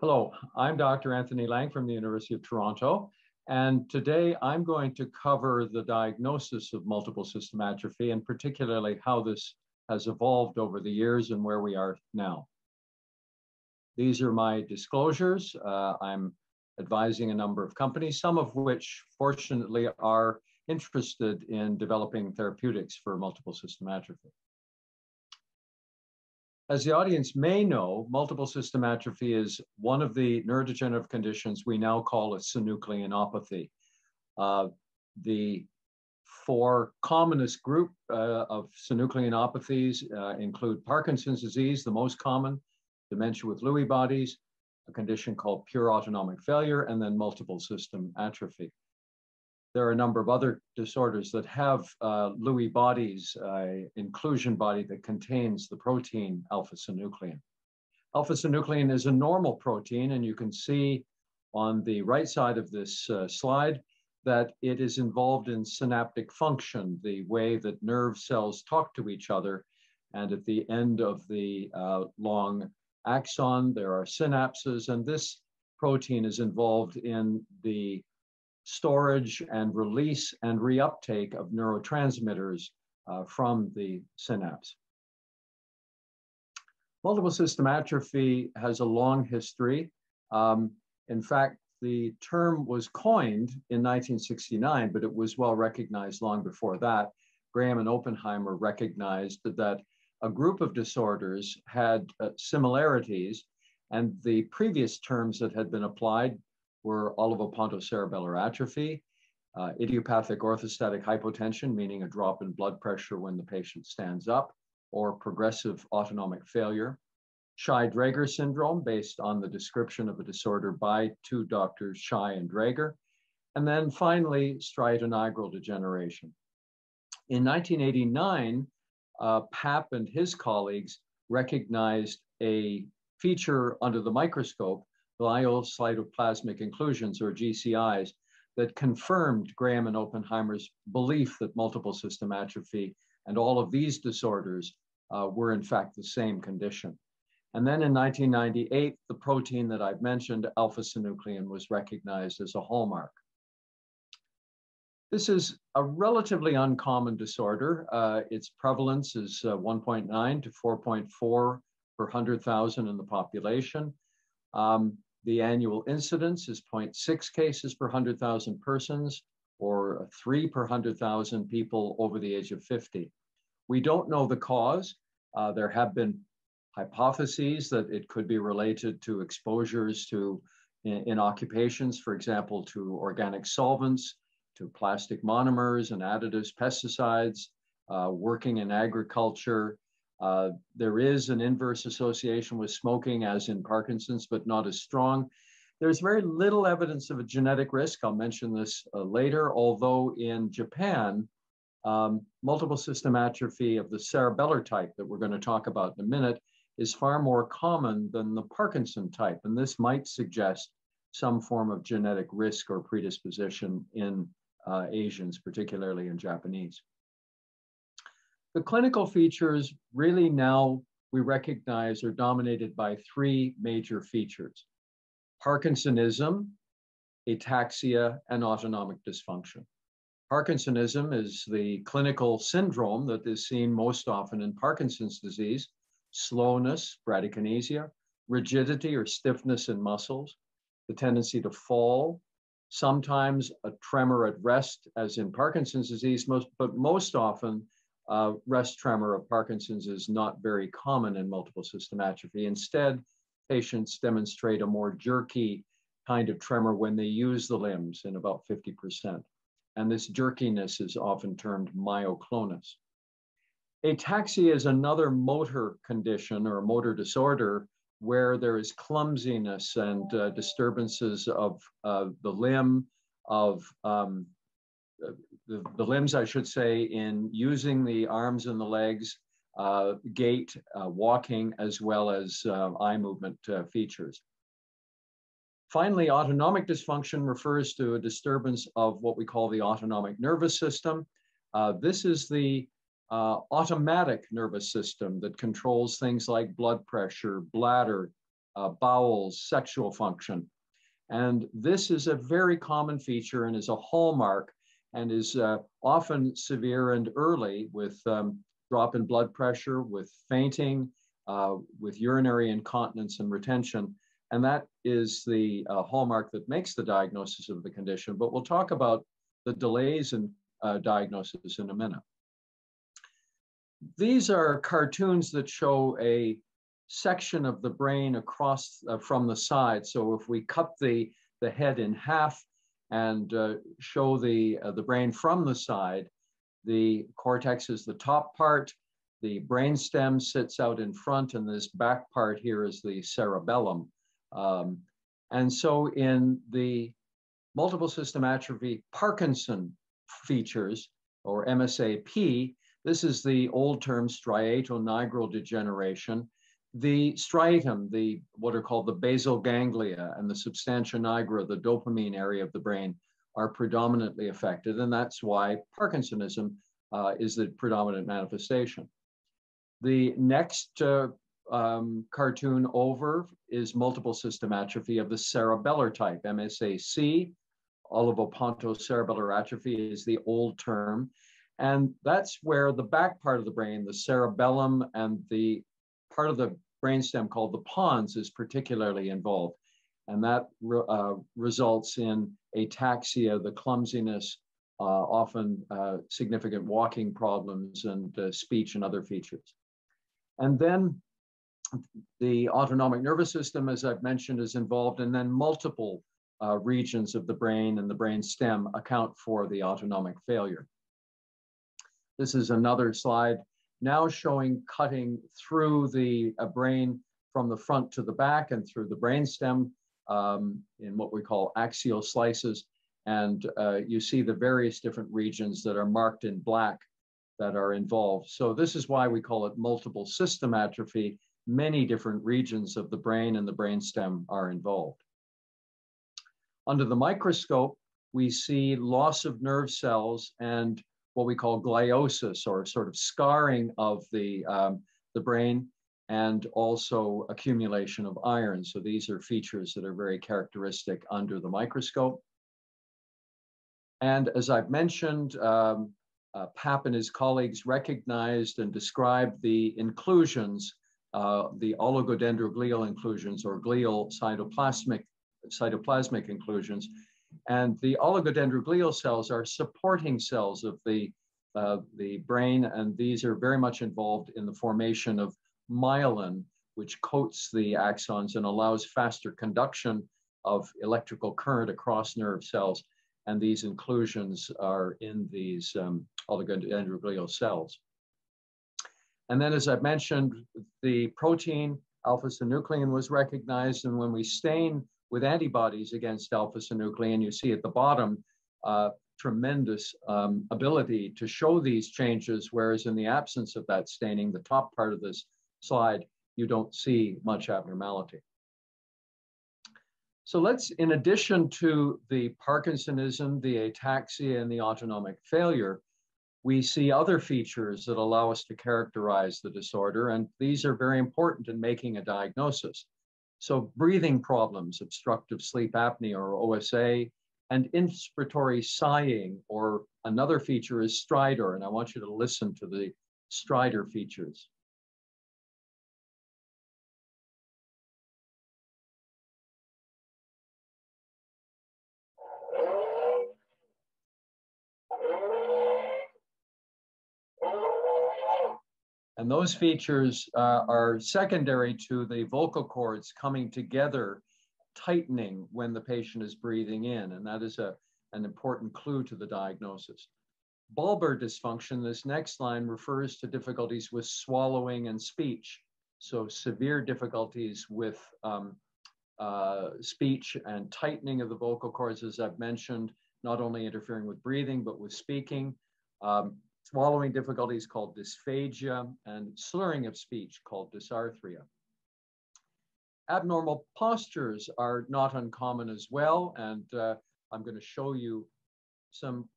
Hello, I'm Dr. Anthony Lang from the University of Toronto, and today I'm going to cover the diagnosis of multiple system atrophy and particularly how this has evolved over the years and where we are now. These are my disclosures. Uh, I'm advising a number of companies, some of which fortunately are interested in developing therapeutics for multiple system atrophy. As the audience may know, multiple system atrophy is one of the neurodegenerative conditions we now call a synucleinopathy. Uh, the four commonest group uh, of synucleinopathies uh, include Parkinson's disease, the most common, dementia with Lewy bodies, a condition called pure autonomic failure, and then multiple system atrophy there are a number of other disorders that have uh, Lewy bodies, uh, inclusion body that contains the protein alpha-synuclein. Alpha-synuclein is a normal protein, and you can see on the right side of this uh, slide that it is involved in synaptic function, the way that nerve cells talk to each other. And at the end of the uh, long axon, there are synapses, and this protein is involved in the storage and release and reuptake of neurotransmitters uh, from the synapse. Multiple system atrophy has a long history. Um, in fact, the term was coined in 1969, but it was well recognized long before that. Graham and Oppenheimer recognized that a group of disorders had uh, similarities, and the previous terms that had been applied were olivopontocerebellar atrophy, uh, idiopathic orthostatic hypotension, meaning a drop in blood pressure when the patient stands up, or progressive autonomic failure, Shy-Drager syndrome, based on the description of a disorder by two doctors, Shy and Drager, and then finally, striatonigral degeneration. In 1989, uh, Papp and his colleagues recognized a feature under the microscope gliocytoplasmic inclusions, or GCIs, that confirmed Graham and Oppenheimer's belief that multiple system atrophy and all of these disorders uh, were in fact the same condition. And then in 1998, the protein that I've mentioned, alpha-synuclein, was recognized as a hallmark. This is a relatively uncommon disorder. Uh, its prevalence is uh, 1.9 to 4.4 per 100,000 in the population. Um, the annual incidence is 0.6 cases per 100,000 persons or three per 100,000 people over the age of 50. We don't know the cause. Uh, there have been hypotheses that it could be related to exposures to in, in, occupations, for example, to organic solvents, to plastic monomers and additives, pesticides, uh, working in agriculture, uh, there is an inverse association with smoking, as in Parkinson's, but not as strong. There's very little evidence of a genetic risk. I'll mention this uh, later, although in Japan, um, multiple system atrophy of the cerebellar type that we're going to talk about in a minute is far more common than the Parkinson type. And this might suggest some form of genetic risk or predisposition in uh, Asians, particularly in Japanese. The clinical features really now we recognize are dominated by three major features Parkinsonism, ataxia, and autonomic dysfunction. Parkinsonism is the clinical syndrome that is seen most often in Parkinson's disease slowness, bradykinesia, rigidity or stiffness in muscles, the tendency to fall, sometimes a tremor at rest, as in Parkinson's disease, most, but most often uh, rest tremor of Parkinson's is not very common in multiple system atrophy. Instead, patients demonstrate a more jerky kind of tremor when they use the limbs in about 50%. And this jerkiness is often termed myoclonus. Ataxia is another motor condition or motor disorder where there is clumsiness and uh, disturbances of uh, the limb, of um, the, the limbs, I should say, in using the arms and the legs, uh, gait, uh, walking, as well as uh, eye movement uh, features. Finally, autonomic dysfunction refers to a disturbance of what we call the autonomic nervous system. Uh, this is the automatic nervous system that controls things like blood pressure, bladder, bowels, sexual function. And this is a very common feature and is a hallmark and is uh, often severe and early with um, drop in blood pressure, with fainting, uh, with urinary incontinence and retention. And that is the uh, hallmark that makes the diagnosis of the condition. But we'll talk about the delays in uh, diagnosis in a minute. These are cartoons that show a section of the brain across uh, from the side. So if we cut the, the head in half and uh, show the, uh, the brain from the side, the cortex is the top part, the brainstem sits out in front, and this back part here is the cerebellum. Um, and so in the multiple system atrophy Parkinson features, or MSAP, this is the old term striatonigral degeneration. The striatum, the what are called the basal ganglia and the substantia nigra, the dopamine area of the brain, are predominantly affected, and that's why Parkinsonism uh, is the predominant manifestation. The next uh, um, cartoon over is multiple system atrophy of the cerebellar type, MSAC. Olivopontocerebellar atrophy is the old term. And that's where the back part of the brain, the cerebellum, and the part of the brainstem called the pons is particularly involved. And that re uh, results in ataxia, the clumsiness, uh, often uh, significant walking problems and uh, speech and other features. And then the autonomic nervous system, as I've mentioned, is involved, and then multiple uh, regions of the brain and the brain stem account for the autonomic failure. This is another slide now showing cutting through the uh, brain from the front to the back and through the brain stem um, in what we call axial slices. And uh, you see the various different regions that are marked in black that are involved. So this is why we call it multiple system atrophy. Many different regions of the brain and the brain stem are involved. Under the microscope, we see loss of nerve cells and what we call gliosis or sort of scarring of the, um, the brain and also accumulation of iron. So these are features that are very characteristic under the microscope. And as I've mentioned, um, uh, Papp and his colleagues recognized and described the inclusions, uh, the oligodendroglial inclusions or glial cytoplasmic, cytoplasmic inclusions. And the oligodendroglial cells are supporting cells of the, uh, the brain, and these are very much involved in the formation of myelin, which coats the axons and allows faster conduction of electrical current across nerve cells and these inclusions are in these um, oligodendroglial cells. And then, as I mentioned, the protein alpha-synuclein was recognized, and when we stain with antibodies against alpha-synuclein, you see at the bottom uh, tremendous um, ability to show these changes, whereas in the absence of that staining, the top part of this slide, you don't see much abnormality. So let's, in addition to the Parkinsonism, the ataxia, and the autonomic failure, we see other features that allow us to characterize the disorder, and these are very important in making a diagnosis. So breathing problems, obstructive sleep apnea or OSA, and inspiratory sighing, or another feature is stridor, and I want you to listen to the stridor features. And those features uh, are secondary to the vocal cords coming together, tightening when the patient is breathing in. And that is a, an important clue to the diagnosis. Bulbar dysfunction, this next line refers to difficulties with swallowing and speech. So severe difficulties with um, uh, speech and tightening of the vocal cords, as I've mentioned, not only interfering with breathing, but with speaking. Um, swallowing difficulties called dysphagia, and slurring of speech called dysarthria. Abnormal postures are not uncommon as well, and uh, I'm going to show you some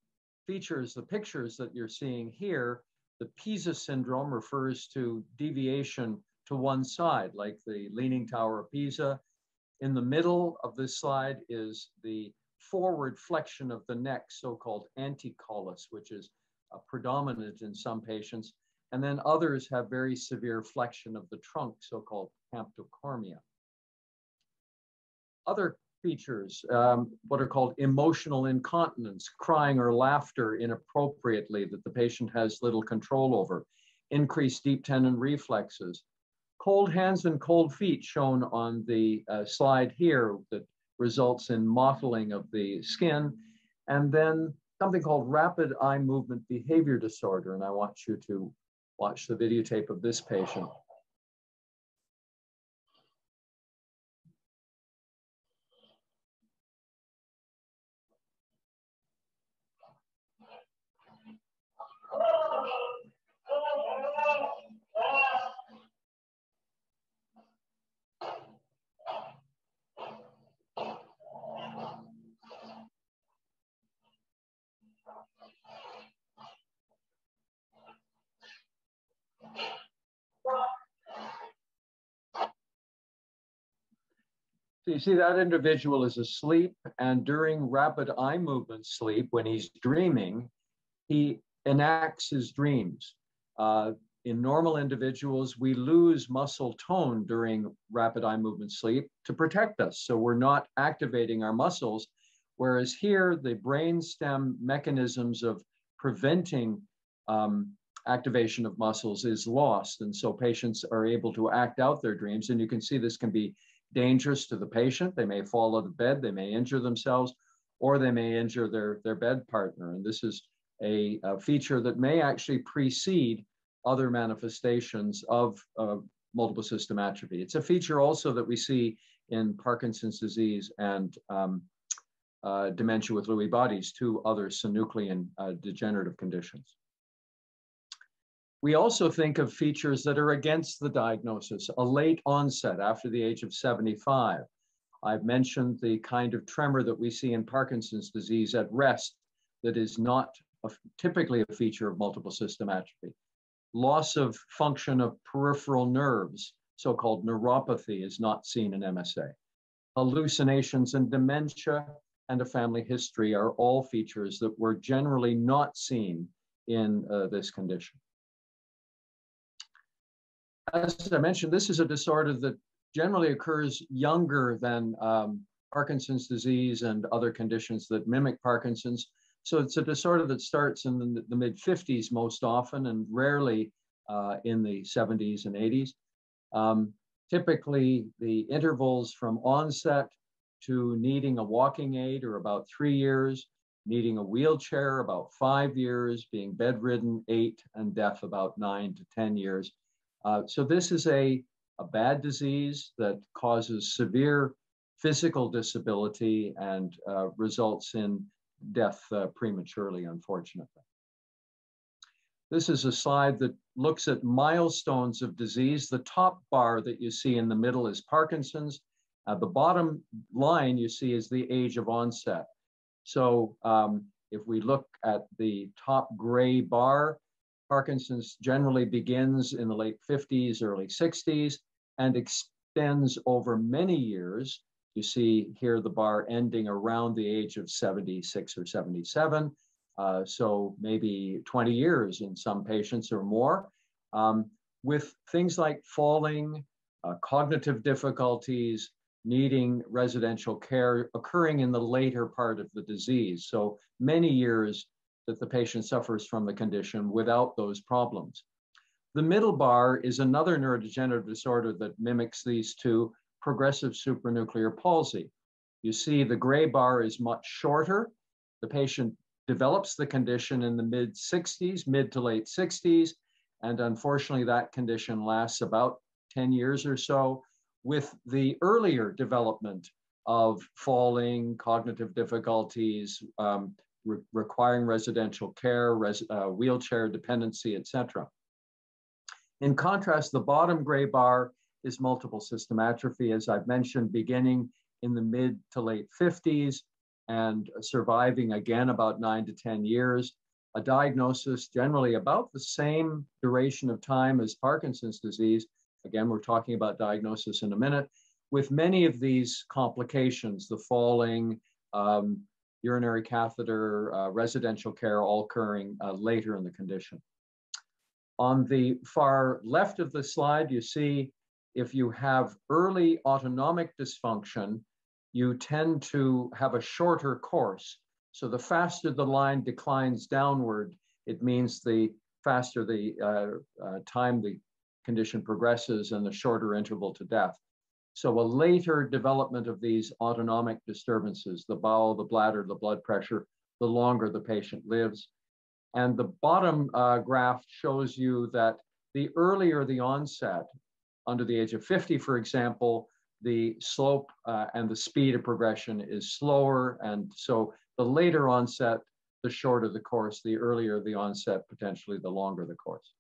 features, the pictures that you're seeing here. The PISA syndrome refers to deviation to one side, like the Leaning Tower of Pisa. In the middle of this slide is the forward flexion of the neck, so-called anticollis, which is predominant in some patients. And then others have very severe flexion of the trunk, so-called camptocormia. Other features, um, what are called emotional incontinence, crying or laughter inappropriately that the patient has little control over, increased deep tendon reflexes, cold hands and cold feet shown on the uh, slide here that results in mottling of the skin, and then something called rapid eye movement behavior disorder. And I want you to watch the videotape of this patient. So you see that individual is asleep, and during rapid eye movement sleep, when he's dreaming, he enacts his dreams. Uh, in normal individuals, we lose muscle tone during rapid eye movement sleep to protect us. So we're not activating our muscles. Whereas here, the brainstem mechanisms of preventing um, activation of muscles is lost. And so patients are able to act out their dreams. And you can see this can be dangerous to the patient. They may fall out of bed, they may injure themselves, or they may injure their, their bed partner. And this is a, a feature that may actually precede other manifestations of uh, multiple system atrophy. It's a feature also that we see in Parkinson's disease and um, uh, dementia with Lewy bodies, two other synuclein uh, degenerative conditions. We also think of features that are against the diagnosis, a late onset after the age of 75. I've mentioned the kind of tremor that we see in Parkinson's disease at rest that is not a, typically a feature of multiple system atrophy. Loss of function of peripheral nerves, so-called neuropathy, is not seen in MSA. Hallucinations and dementia and a family history are all features that were generally not seen in uh, this condition as I mentioned, this is a disorder that generally occurs younger than um, Parkinson's disease and other conditions that mimic Parkinson's. So it's a disorder that starts in the, the mid 50s most often and rarely uh, in the 70s and 80s. Um, typically, the intervals from onset to needing a walking aid or about three years, needing a wheelchair about five years, being bedridden eight, and deaf about nine to 10 years. Uh, so this is a, a bad disease that causes severe physical disability and uh, results in death uh, prematurely, unfortunately. This is a slide that looks at milestones of disease. The top bar that you see in the middle is Parkinson's. Uh, the bottom line you see is the age of onset. So um, if we look at the top gray bar, Parkinson's generally begins in the late 50s, early 60s, and extends over many years. You see here the bar ending around the age of 76 or 77. Uh, so maybe 20 years in some patients or more, um, with things like falling, uh, cognitive difficulties, needing residential care occurring in the later part of the disease. So many years that the patient suffers from the condition without those problems. The middle bar is another neurodegenerative disorder that mimics these two, progressive supranuclear palsy. You see the gray bar is much shorter. The patient develops the condition in the mid 60s, mid to late 60s, and unfortunately that condition lasts about 10 years or so with the earlier development of falling, cognitive difficulties, um, re requiring residential care, res uh, wheelchair dependency, etc. In contrast, the bottom gray bar is multiple system atrophy, as I've mentioned, beginning in the mid to late 50s and surviving again about nine to 10 years. A diagnosis generally about the same duration of time as Parkinson's disease, again, we're talking about diagnosis in a minute, with many of these complications, the falling, um, urinary catheter, uh, residential care, all occurring uh, later in the condition. On the far left of the slide, you see if you have early autonomic dysfunction, you tend to have a shorter course. So the faster the line declines downward, it means the faster the uh, uh, time the condition progresses and the shorter interval to death. So a later development of these autonomic disturbances, the bowel, the bladder, the blood pressure, the longer the patient lives. And the bottom uh, graph shows you that the earlier the onset, under the age of 50, for example, the slope uh, and the speed of progression is slower. And so the later onset, the shorter the course, the earlier the onset, potentially the longer the course.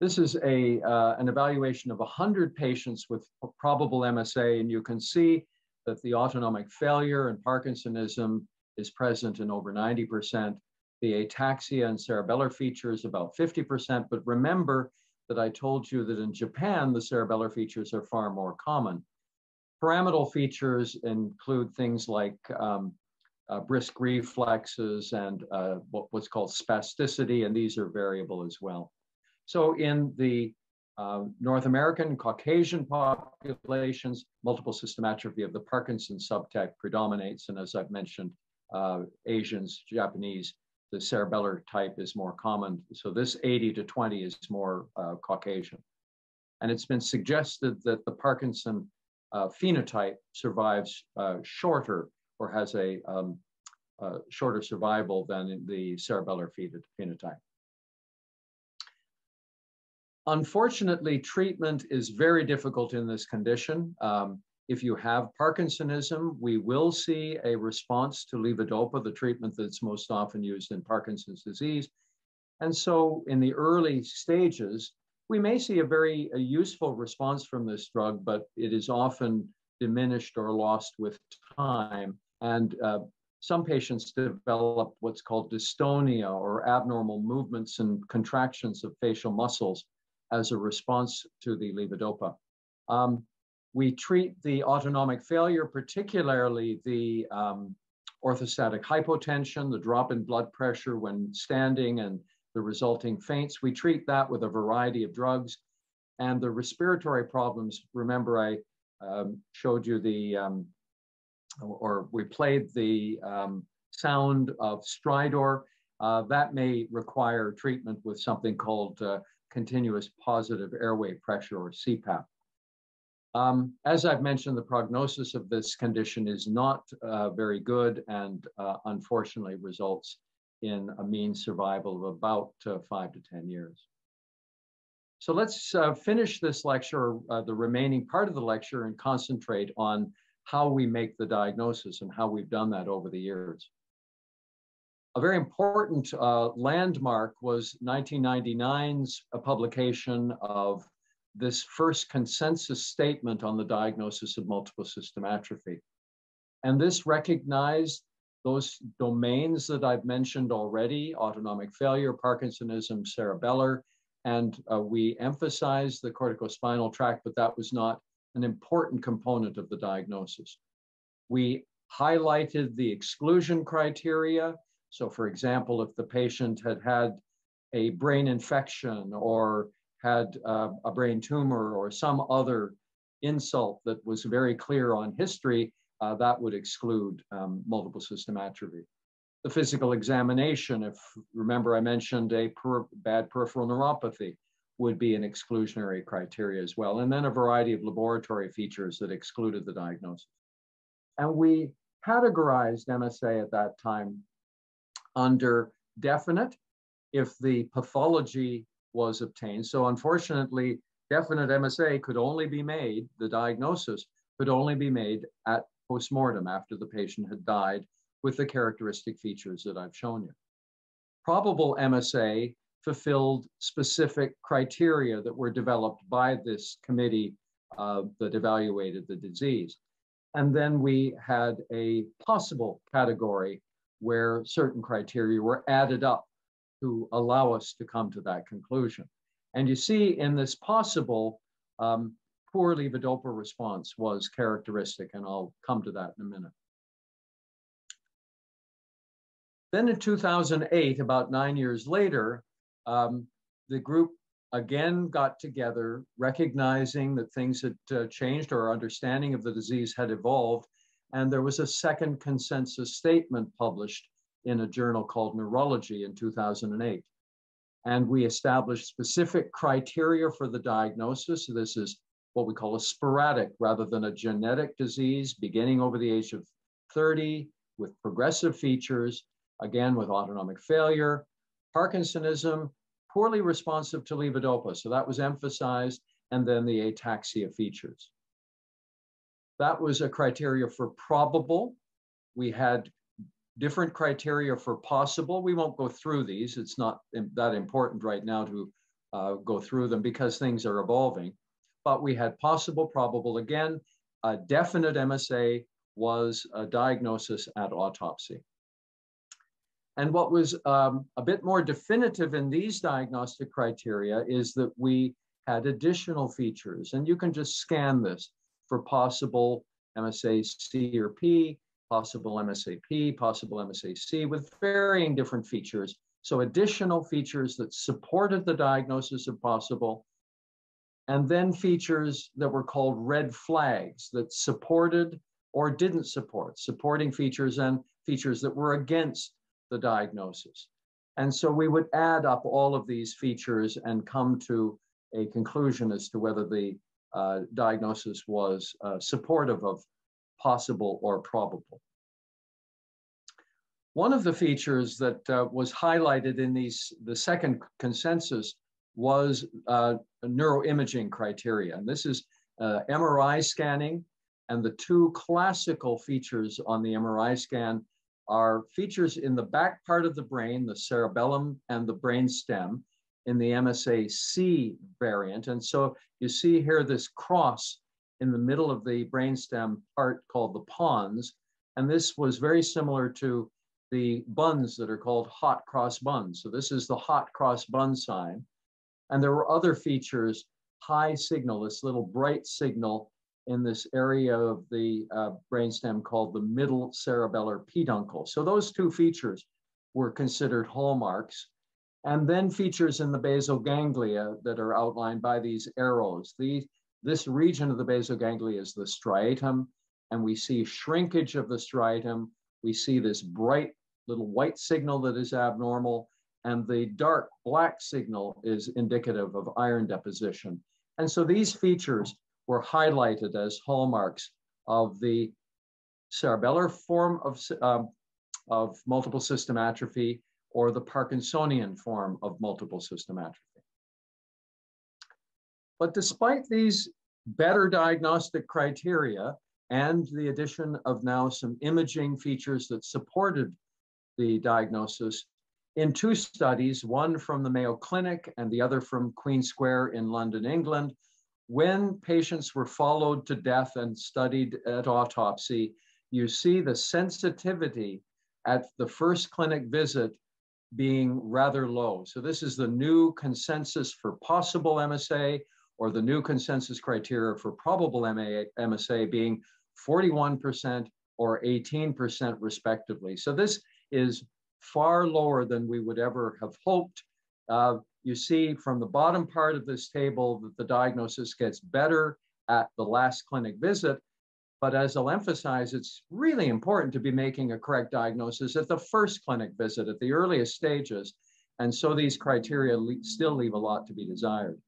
This is a, uh, an evaluation of 100 patients with probable MSA, and you can see that the autonomic failure and Parkinsonism is present in over 90%. The ataxia and cerebellar features about 50%, but remember that I told you that in Japan, the cerebellar features are far more common. Pyramidal features include things like um, uh, brisk reflexes and uh, what, what's called spasticity, and these are variable as well. So in the uh, North American Caucasian populations, multiple system atrophy of the Parkinson subtype predominates. And as I've mentioned, uh, Asians, Japanese, the cerebellar type is more common. So this 80 to 20 is more uh, Caucasian. And it's been suggested that the Parkinson uh, phenotype survives uh, shorter or has a um, uh, shorter survival than the cerebellar phenotype. Unfortunately, treatment is very difficult in this condition. Um, if you have Parkinsonism, we will see a response to levodopa, the treatment that's most often used in Parkinson's disease. And so in the early stages, we may see a very a useful response from this drug, but it is often diminished or lost with time. And uh, some patients develop what's called dystonia or abnormal movements and contractions of facial muscles as a response to the levodopa. Um, we treat the autonomic failure, particularly the um, orthostatic hypotension, the drop in blood pressure when standing and the resulting faints. We treat that with a variety of drugs. And the respiratory problems, remember I um, showed you the, um, or we played the um, sound of stridor. Uh, that may require treatment with something called uh, continuous positive airway pressure or CPAP. Um, as I've mentioned, the prognosis of this condition is not uh, very good and uh, unfortunately results in a mean survival of about uh, five to 10 years. So let's uh, finish this lecture, uh, the remaining part of the lecture, and concentrate on how we make the diagnosis and how we've done that over the years. A very important uh, landmark was 1999's publication of this first consensus statement on the diagnosis of multiple system atrophy. And this recognized those domains that I've mentioned already, autonomic failure, Parkinsonism, cerebellar, and uh, we emphasized the corticospinal tract, but that was not an important component of the diagnosis. We highlighted the exclusion criteria so for example, if the patient had had a brain infection or had uh, a brain tumor or some other insult that was very clear on history, uh, that would exclude um, multiple system atrophy. The physical examination, if remember I mentioned a per bad peripheral neuropathy, would be an exclusionary criteria as well. And then a variety of laboratory features that excluded the diagnosis. And we categorized MSA at that time under definite if the pathology was obtained. So unfortunately, definite MSA could only be made, the diagnosis could only be made at postmortem after the patient had died with the characteristic features that I've shown you. Probable MSA fulfilled specific criteria that were developed by this committee uh, that evaluated the disease. And then we had a possible category where certain criteria were added up to allow us to come to that conclusion. And you see in this possible, um, poor levodopa response was characteristic, and I'll come to that in a minute. Then in 2008, about nine years later, um, the group again got together, recognizing that things had uh, changed or our understanding of the disease had evolved. And there was a second consensus statement published in a journal called Neurology in 2008. And we established specific criteria for the diagnosis. This is what we call a sporadic rather than a genetic disease, beginning over the age of 30 with progressive features, again with autonomic failure, Parkinsonism, poorly responsive to levodopa. So that was emphasized, and then the ataxia features. That was a criteria for probable. We had different criteria for possible. We won't go through these. It's not that important right now to uh, go through them because things are evolving. But we had possible, probable. Again, a definite MSA was a diagnosis at autopsy. And what was um, a bit more definitive in these diagnostic criteria is that we had additional features. And you can just scan this for possible MSAC or P, possible MSAP, possible MSAC with varying different features. So additional features that supported the diagnosis of possible, and then features that were called red flags that supported or didn't support, supporting features and features that were against the diagnosis. And so we would add up all of these features and come to a conclusion as to whether the uh, diagnosis was uh, supportive of possible or probable. One of the features that uh, was highlighted in these, the second consensus was uh, neuroimaging criteria. And this is uh, MRI scanning. And the two classical features on the MRI scan are features in the back part of the brain, the cerebellum and the brain stem in the MSA-C variant. And so you see here this cross in the middle of the brainstem part called the pons. And this was very similar to the buns that are called hot cross buns. So this is the hot cross bun sign. And there were other features, high signal, this little bright signal in this area of the uh, brainstem called the middle cerebellar peduncle. So those two features were considered hallmarks. And then features in the basal ganglia that are outlined by these arrows. This region of the basal ganglia is the striatum, and we see shrinkage of the striatum. We see this bright little white signal that is abnormal, and the dark black signal is indicative of iron deposition. And so these features were highlighted as hallmarks of the cerebellar form of, um, of multiple system atrophy or the Parkinsonian form of multiple system atrophy. But despite these better diagnostic criteria and the addition of now some imaging features that supported the diagnosis, in two studies, one from the Mayo Clinic and the other from Queen Square in London, England, when patients were followed to death and studied at autopsy, you see the sensitivity at the first clinic visit being rather low. So this is the new consensus for possible MSA or the new consensus criteria for probable MSA being 41% or 18% respectively. So this is far lower than we would ever have hoped. Uh, you see from the bottom part of this table that the diagnosis gets better at the last clinic visit. But as I'll emphasize, it's really important to be making a correct diagnosis at the first clinic visit, at the earliest stages. And so these criteria le still leave a lot to be desired.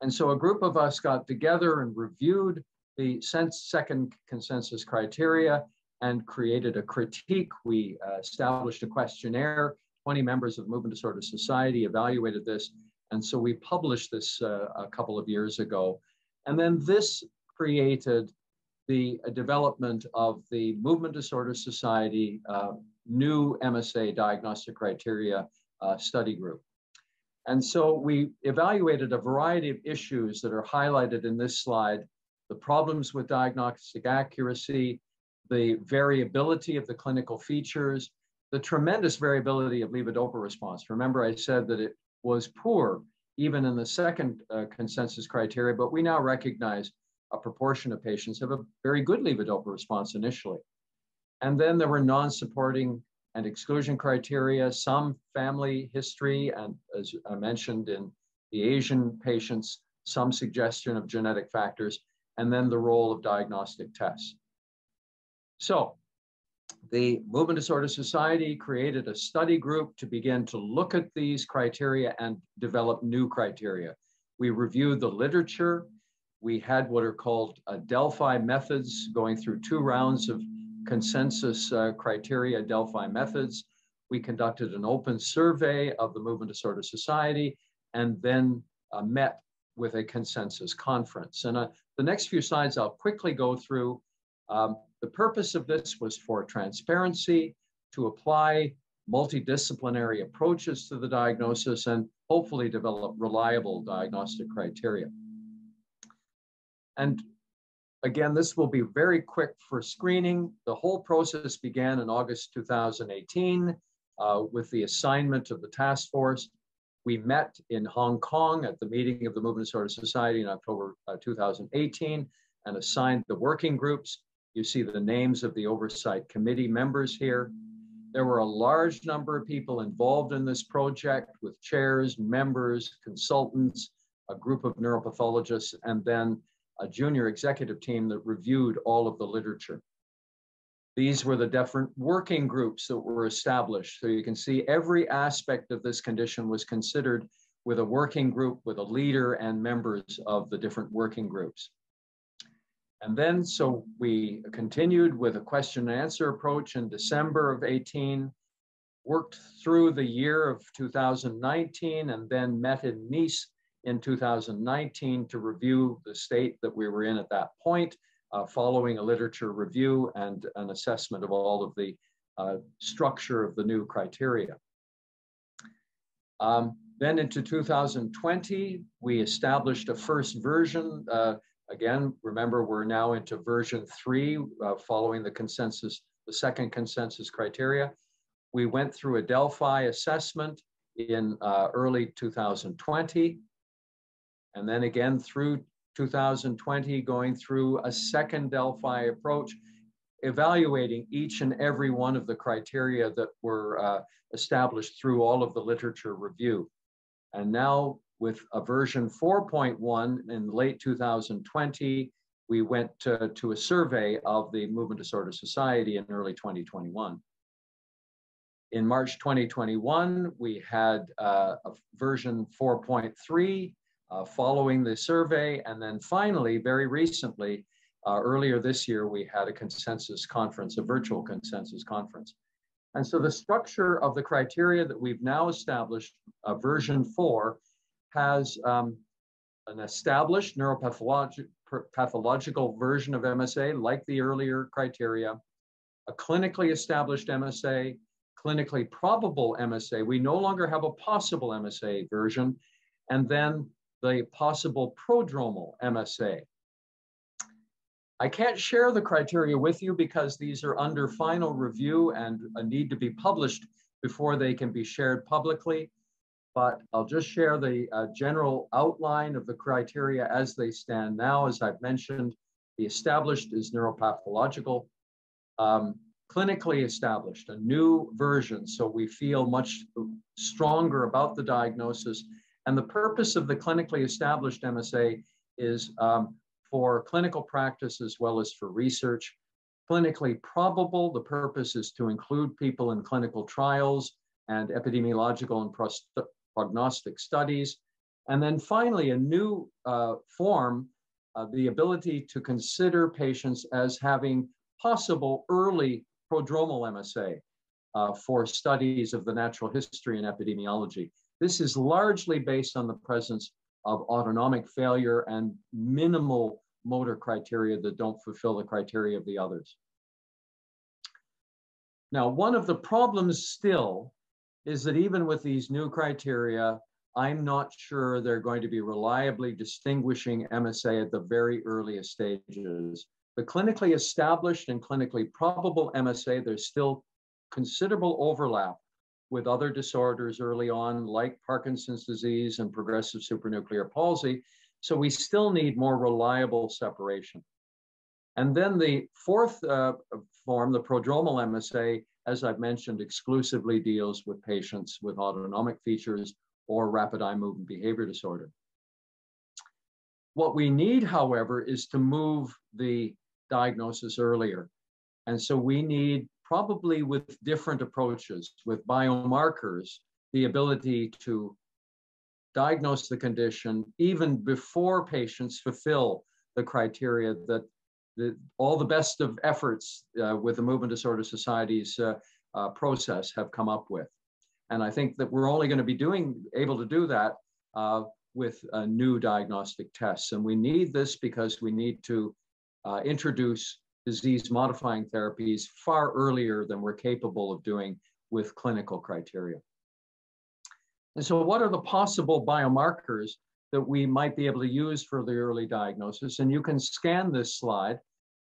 And so a group of us got together and reviewed the second consensus criteria and created a critique. We uh, established a questionnaire 20 members of Movement Disorder Society evaluated this. And so we published this uh, a couple of years ago. And then this created the uh, development of the Movement Disorder Society uh, new MSA diagnostic criteria uh, study group. And so we evaluated a variety of issues that are highlighted in this slide, the problems with diagnostic accuracy, the variability of the clinical features, the tremendous variability of levodopa response. Remember, I said that it was poor even in the second uh, consensus criteria, but we now recognize a proportion of patients have a very good levodopa response initially. And then there were non-supporting and exclusion criteria, some family history, and as I mentioned in the Asian patients, some suggestion of genetic factors, and then the role of diagnostic tests. So the Movement Disorder Society created a study group to begin to look at these criteria and develop new criteria. We reviewed the literature. We had what are called uh, Delphi methods, going through two rounds of consensus uh, criteria, Delphi methods. We conducted an open survey of the Movement Disorder Society and then uh, met with a consensus conference. And uh, the next few slides I'll quickly go through. Um, the purpose of this was for transparency, to apply multidisciplinary approaches to the diagnosis and hopefully develop reliable diagnostic criteria. And again, this will be very quick for screening. The whole process began in August 2018 uh, with the assignment of the task force. We met in Hong Kong at the meeting of the Movement Disorder Society in October uh, 2018 and assigned the working groups. You see the names of the oversight committee members here. There were a large number of people involved in this project with chairs, members, consultants, a group of neuropathologists, and then a junior executive team that reviewed all of the literature. These were the different working groups that were established. So you can see every aspect of this condition was considered with a working group, with a leader and members of the different working groups. And then, so we continued with a question and answer approach in December of 18, worked through the year of 2019, and then met in Nice in 2019 to review the state that we were in at that point, uh, following a literature review and an assessment of all of the uh, structure of the new criteria. Um, then into 2020, we established a first version uh, Again, remember, we're now into version three, uh, following the consensus, the second consensus criteria. We went through a Delphi assessment in uh, early 2020, and then again through 2020, going through a second Delphi approach, evaluating each and every one of the criteria that were uh, established through all of the literature review. And now with a version 4.1 in late 2020, we went to, to a survey of the Movement Disorder Society in early 2021. In March 2021, we had uh, a version 4.3 uh, following the survey. And then finally, very recently, uh, earlier this year, we had a consensus conference, a virtual consensus conference. And so the structure of the criteria that we've now established, uh, version four, has um, an established neuropathological version of MSA, like the earlier criteria, a clinically established MSA, clinically probable MSA. We no longer have a possible MSA version, and then the possible prodromal MSA. I can't share the criteria with you because these are under final review and need to be published before they can be shared publicly but I'll just share the uh, general outline of the criteria as they stand now. As I've mentioned, the established is neuropathological, um, clinically established, a new version, so we feel much stronger about the diagnosis. And the purpose of the clinically established MSA is um, for clinical practice as well as for research. Clinically probable, the purpose is to include people in clinical trials and epidemiological and prognostic studies. And then finally, a new uh, form, uh, the ability to consider patients as having possible early prodromal MSA uh, for studies of the natural history and epidemiology. This is largely based on the presence of autonomic failure and minimal motor criteria that don't fulfill the criteria of the others. Now, one of the problems still is that even with these new criteria, I'm not sure they're going to be reliably distinguishing MSA at the very earliest stages. The clinically established and clinically probable MSA, there's still considerable overlap with other disorders early on, like Parkinson's disease and progressive supranuclear palsy. So we still need more reliable separation. And then the fourth uh, form, the prodromal MSA, as I've mentioned, exclusively deals with patients with autonomic features or rapid eye movement behavior disorder. What we need, however, is to move the diagnosis earlier. And so we need probably with different approaches, with biomarkers, the ability to diagnose the condition even before patients fulfill the criteria that the, all the best of efforts uh, with the Movement Disorder Society's uh, uh, process have come up with. And I think that we're only going to be doing able to do that uh, with new diagnostic tests. And we need this because we need to uh, introduce disease modifying therapies far earlier than we're capable of doing with clinical criteria. And so what are the possible biomarkers that we might be able to use for the early diagnosis? And you can scan this slide,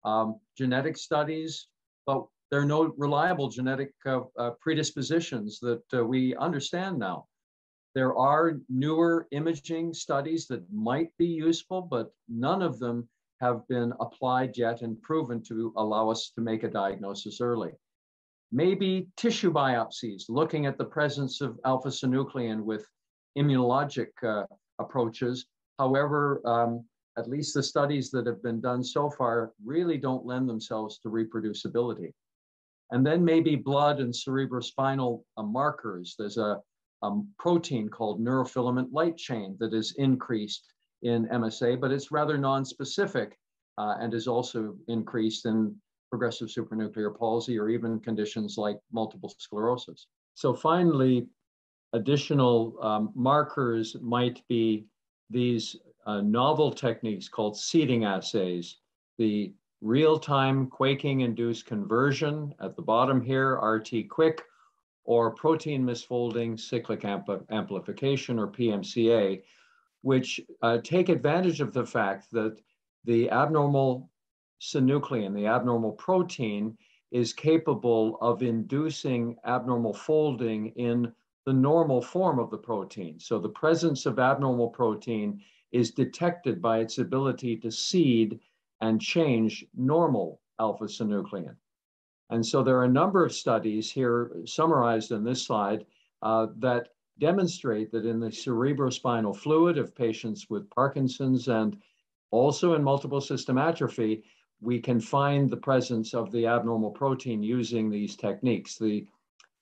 um, genetic studies, but there are no reliable genetic uh, uh, predispositions that uh, we understand now. There are newer imaging studies that might be useful, but none of them have been applied yet and proven to allow us to make a diagnosis early. Maybe tissue biopsies, looking at the presence of alpha synuclein with immunologic uh, approaches. However, um, at least the studies that have been done so far really don't lend themselves to reproducibility. And then maybe blood and cerebrospinal uh, markers. There's a, a protein called neurofilament light chain that is increased in MSA, but it's rather non-specific uh, and is also increased in progressive supranuclear palsy or even conditions like multiple sclerosis. So finally, additional um, markers might be these uh, novel techniques called seeding assays, the real-time quaking-induced conversion at the bottom here, RT-QuIC, or protein misfolding cyclic amplification, or PMCA, which uh, take advantage of the fact that the abnormal synuclein, the abnormal protein, is capable of inducing abnormal folding in the normal form of the protein. So the presence of abnormal protein is detected by its ability to seed and change normal alpha synuclein. And so there are a number of studies here summarized in this slide uh, that demonstrate that in the cerebrospinal fluid of patients with Parkinson's and also in multiple system atrophy, we can find the presence of the abnormal protein using these techniques. The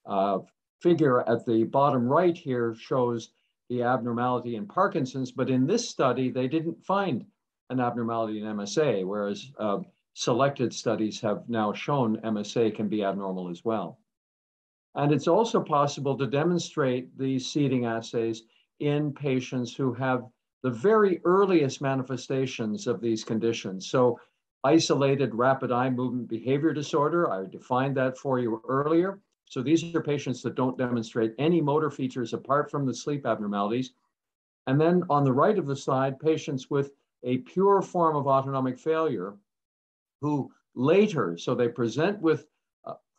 uh, figure at the bottom right here shows the abnormality in Parkinson's, but in this study, they didn't find an abnormality in MSA, whereas uh, selected studies have now shown MSA can be abnormal as well. And it's also possible to demonstrate these seeding assays in patients who have the very earliest manifestations of these conditions. So isolated rapid eye movement behavior disorder, I defined that for you earlier. So these are patients that don't demonstrate any motor features apart from the sleep abnormalities. And then on the right of the slide, patients with a pure form of autonomic failure who later, so they present with,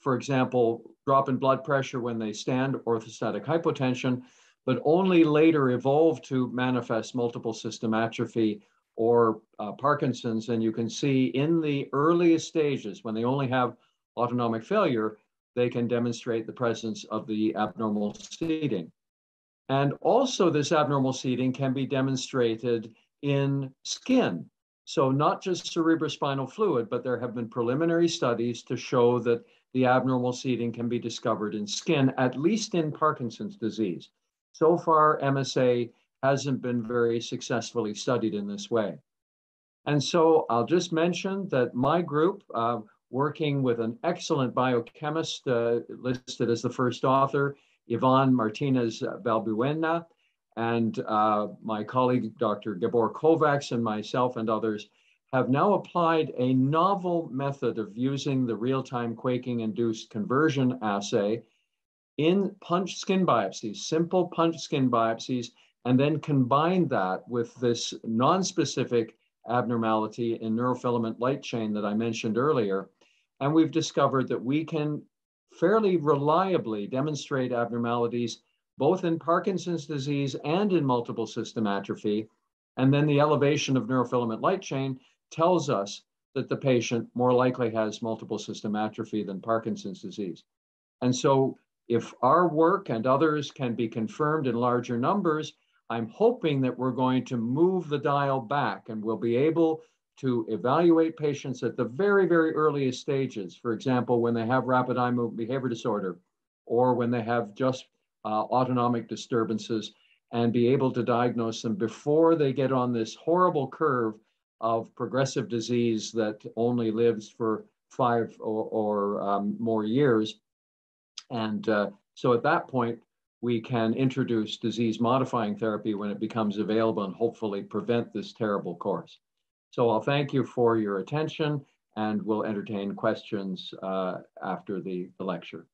for example, drop in blood pressure when they stand, orthostatic hypotension, but only later evolve to manifest multiple system atrophy or uh, Parkinson's. And you can see in the earliest stages, when they only have autonomic failure, they can demonstrate the presence of the abnormal seeding. And also, this abnormal seeding can be demonstrated in skin. So, not just cerebrospinal fluid, but there have been preliminary studies to show that the abnormal seeding can be discovered in skin, at least in Parkinson's disease. So far, MSA hasn't been very successfully studied in this way. And so I'll just mention that my group, uh, working with an excellent biochemist uh, listed as the first author, Ivan Martinez Valbuena, and uh, my colleague, Dr. Gabor Kovacs, and myself and others have now applied a novel method of using the real-time quaking induced conversion assay in punch skin biopsies, simple punch skin biopsies, and then combine that with this non-specific abnormality in neurofilament light chain that I mentioned earlier. And we've discovered that we can fairly reliably demonstrate abnormalities both in Parkinson's disease and in multiple system atrophy. And then the elevation of neurofilament light chain tells us that the patient more likely has multiple system atrophy than Parkinson's disease. And so if our work and others can be confirmed in larger numbers, I'm hoping that we're going to move the dial back and we'll be able to evaluate patients at the very, very earliest stages. For example, when they have rapid eye movement behavior disorder or when they have just uh, autonomic disturbances and be able to diagnose them before they get on this horrible curve of progressive disease that only lives for five or, or um, more years. And uh, so at that point, we can introduce disease modifying therapy when it becomes available and hopefully prevent this terrible course. So I'll thank you for your attention and we'll entertain questions uh, after the, the lecture.